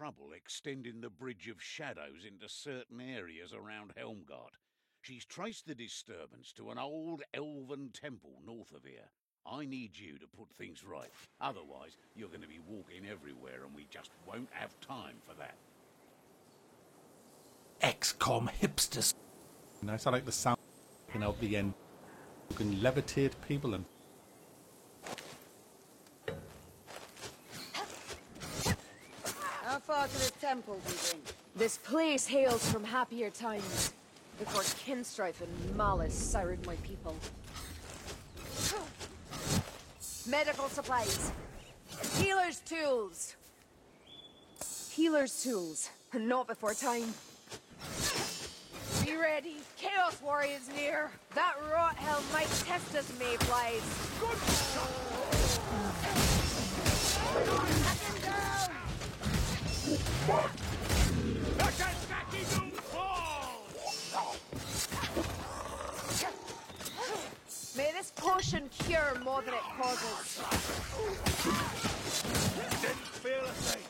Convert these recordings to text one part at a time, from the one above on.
trouble extending the Bridge of Shadows into certain areas around Helmgart. She's traced the disturbance to an old elven temple north of here. I need you to put things right. Otherwise, you're going to be walking everywhere and we just won't have time for that. XCOM hipsters. Nice. I like the sound you know, the end. You can levitate people and far to the temple you think? This place hails from happier times, before kinstrife and malice soured my people. Medical supplies. Healer's tools. Healer's tools, not before time. Be ready, Chaos Warriors near. That rot hell might test us, mayflies. May this potion cure more than it causes. Didn't feel a thing.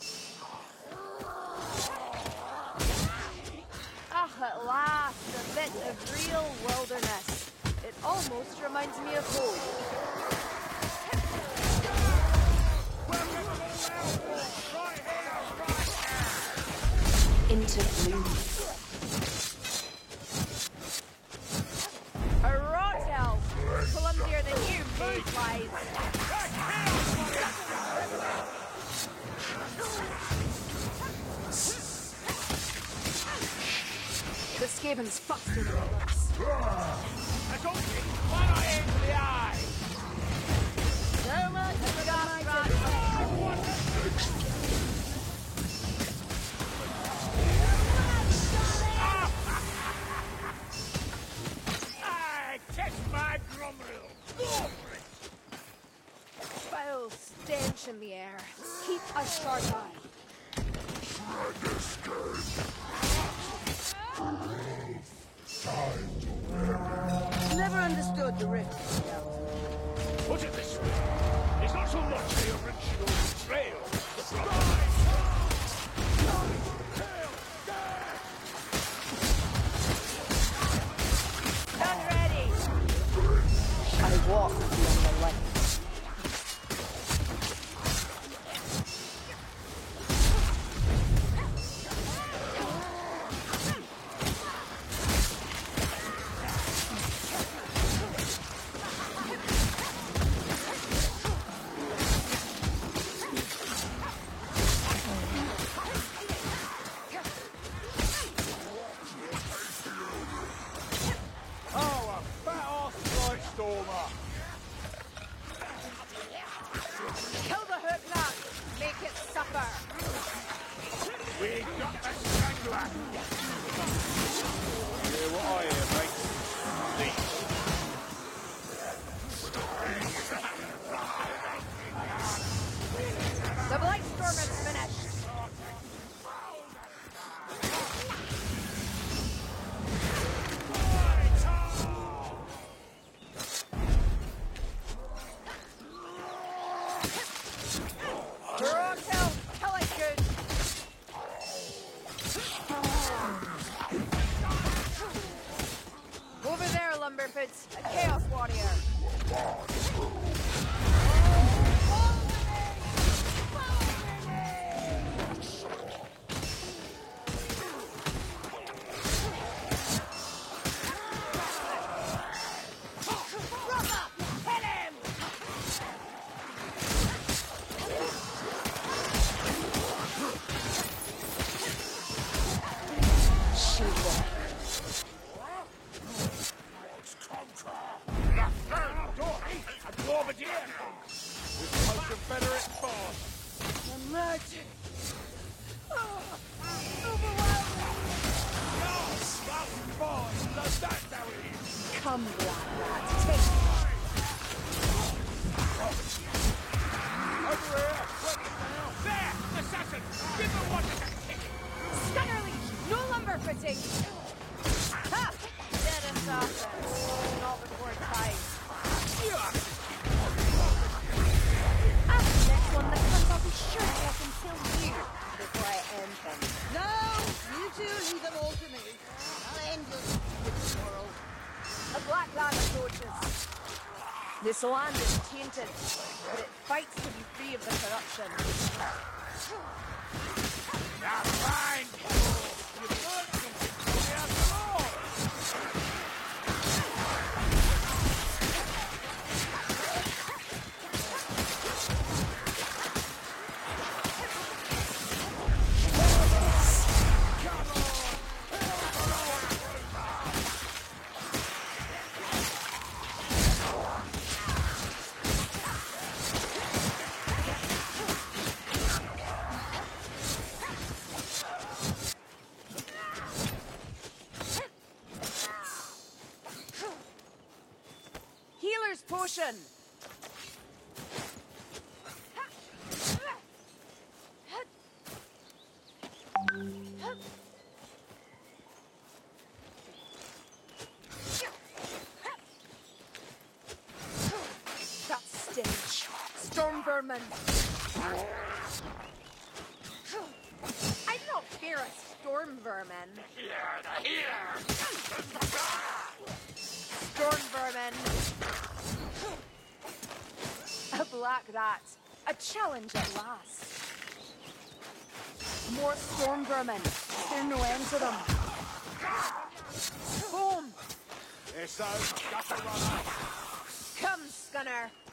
Ah, at last, a bit of real wilderness. It almost reminds me of home. Into bloom. A rot elf! Clumsier than you! The Skaven's faster than us. That's all. Why not aim for the eye? Foul stench in the air. Keep a sharp eye. Never understood the rift. Put it this way. It's not so much the original betrayal. This land is tainted, but it fights to be free of the corruption. Now fine, Healer's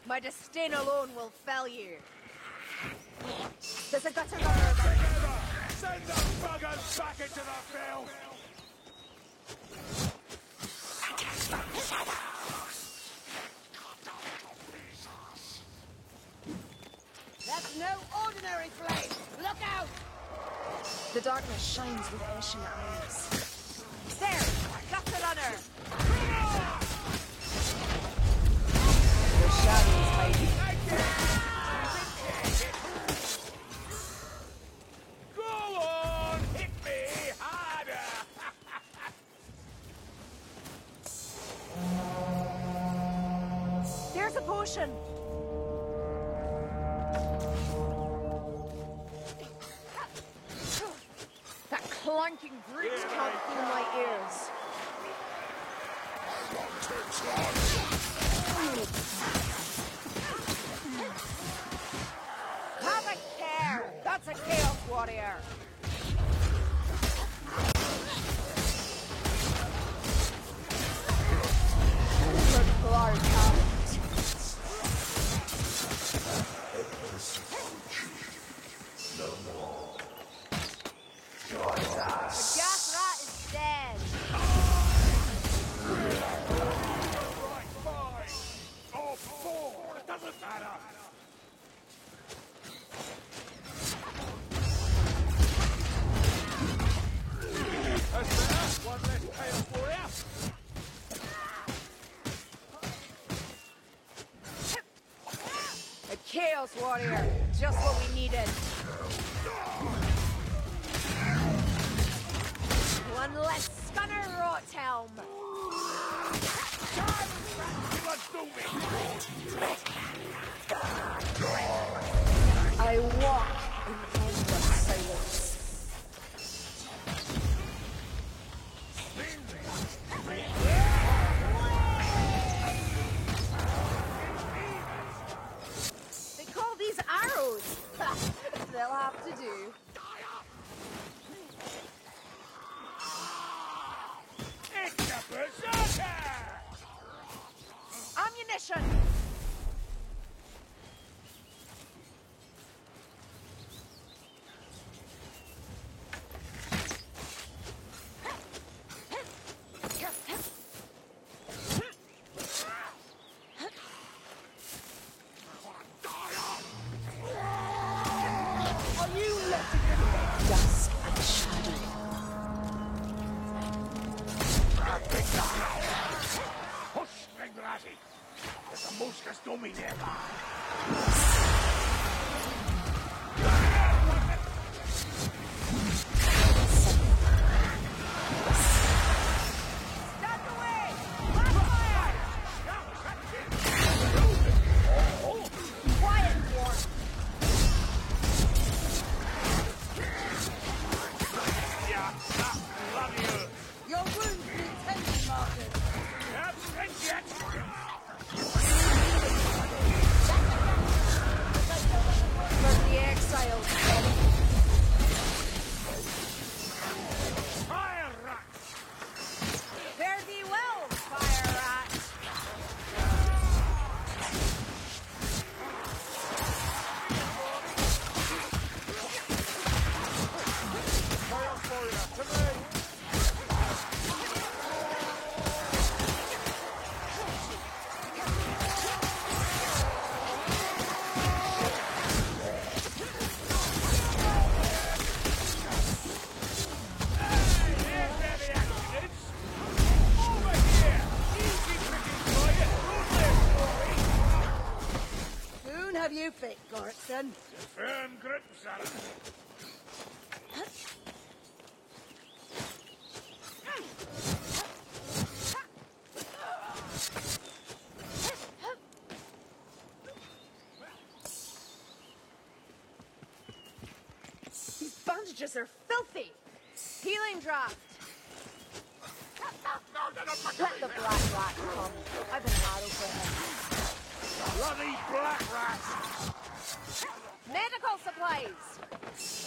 My disdain alone will fell you. There's a gutter send the buggers back into the field. That's no ordinary flame. Look out! The darkness shines with ancient eyes. There! Gutter runner! There's a potion. That clanking brute can't fool my ears. Have a care! That's a Chaos Warrior! Good blood, A Chaos Warrior. Just what we needed. One less Scunner Rothelm. Must do. I Ammunition! Kerillian. Firm grip, Saran. These bandages are filthy. Healing draft. Let the black rat come. I've an arrow for him. Bloody black rat! Medical supplies.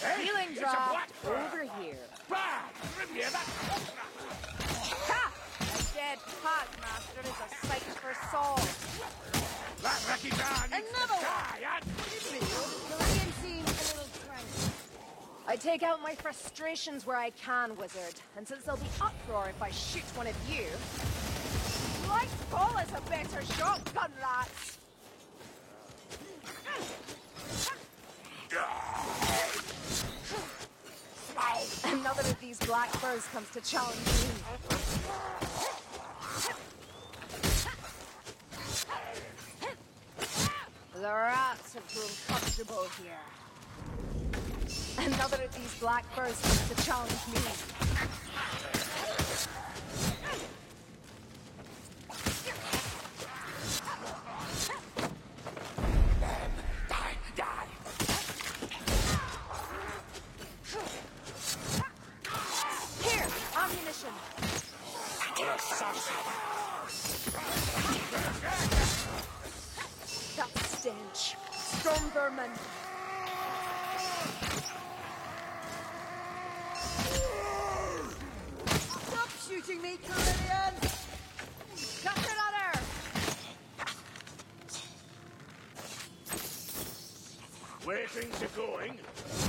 Eh? Healing It's a draft black rat. over here. Bad! Grim you, that Ha! A dead Packmaster is a sight for swords. That Rakitar needs Another one. die, and Kerillian seems a little cranky. I take out my frustrations where I can, wizard. And since there'll be uproar if I shoot one of you, Light Paul is a better shotgun, lads. Another of these black furs comes to challenge me. The rats have grown comfortable here. Another of these black furs comes to challenge me. Storm. Stop shooting me, Kerillian! Got another. where things are going,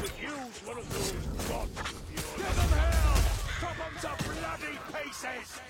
could use one of those bots of yours. Give them hell! Chop them to bloody pieces!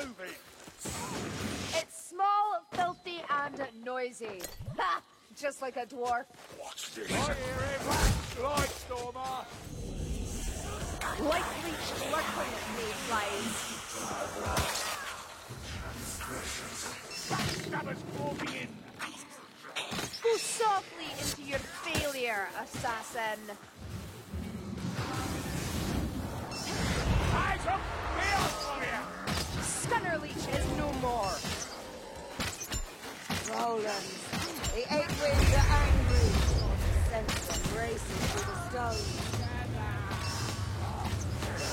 Moving! It's small, filthy, and noisy. Ha! Just like a dwarf. What's this? I hear him! Light Stormer! Light reach lurking at me, flies. Backstabbers walking in! Go softly into your failure, assassin. Eyes up! You! Stunner leeches no more. Roland. The eight winds are angry. Sense racing through the stones.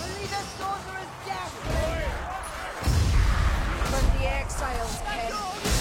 Only the sorcerer's death. From the exiles came.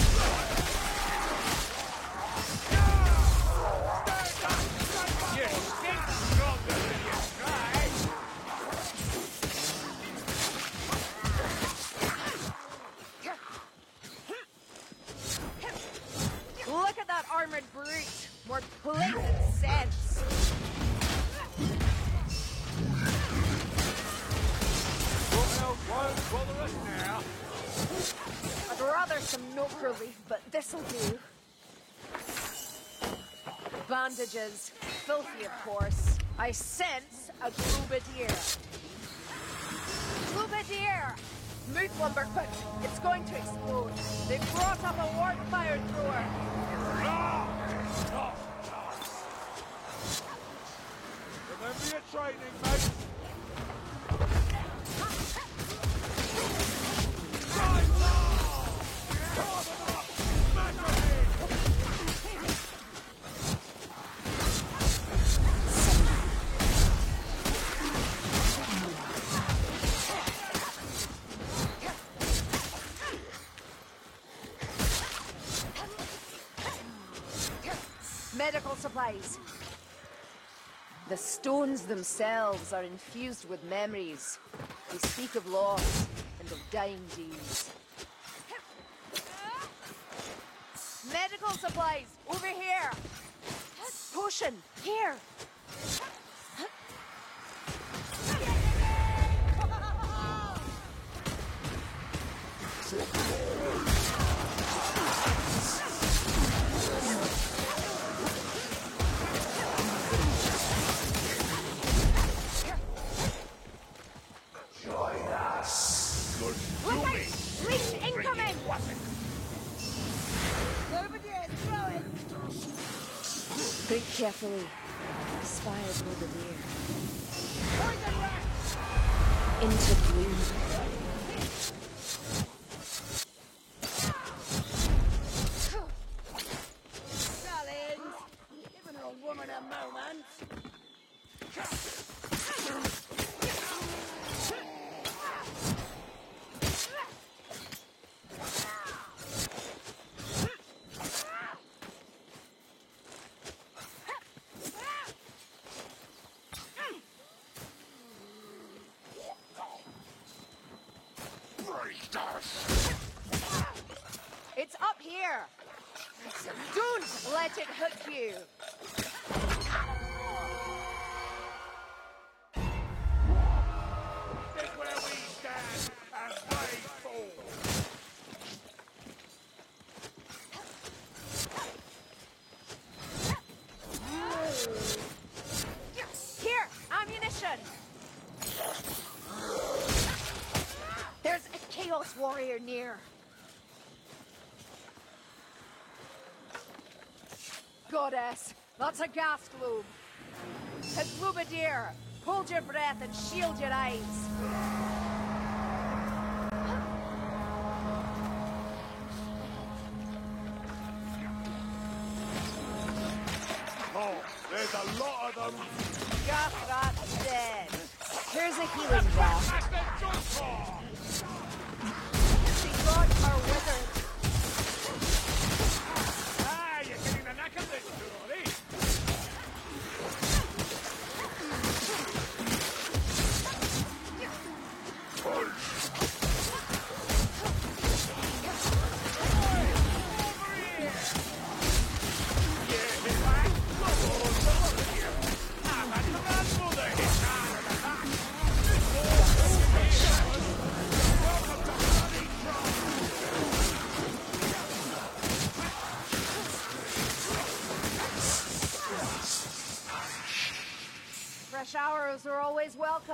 Bandages. Filthy, of course. I sense a Globadier. Globadier! Move, Lumberfoot. It's going to explode. They've brought up a warp fire thrower. Remember your training, mate! Supplies. The stones themselves are infused with memories. They speak of loss and of dying days. Medical supplies, over here. Potion, here. Carefully. Inspired with the deer. Into bloom. Let it hook you! Goddess, that's a gas globe. It's Globadier. Hold your breath and shield your eyes.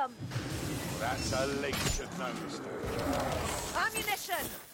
Welcome. That's a leak should know, mister. Ammunition!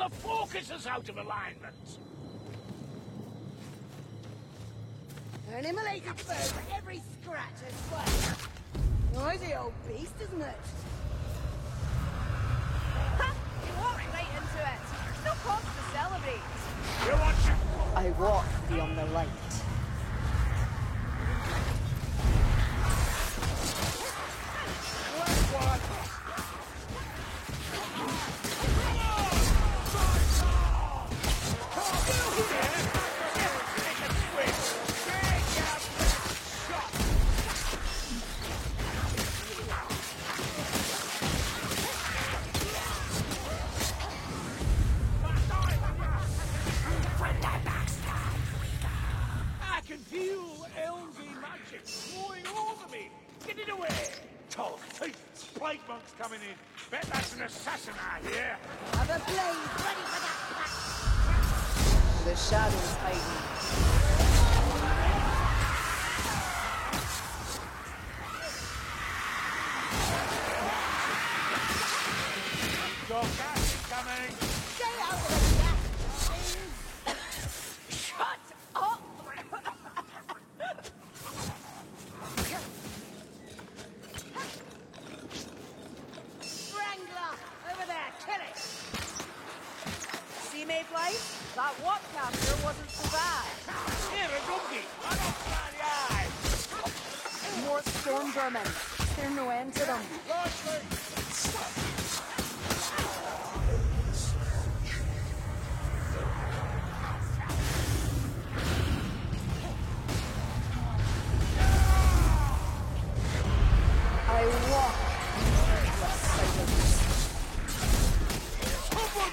the focus is out of alignment. Animalated fur for every scratch as well. Noisy old beast, isn't it? Ha! You walked right into it. No cause to celebrate. You want I walk beyond the light. finish. See, Mayflight? That walk capture wasn't so bad. Here, a donkey. I don't plan the eyes. More storm vermin. There's no end to them. I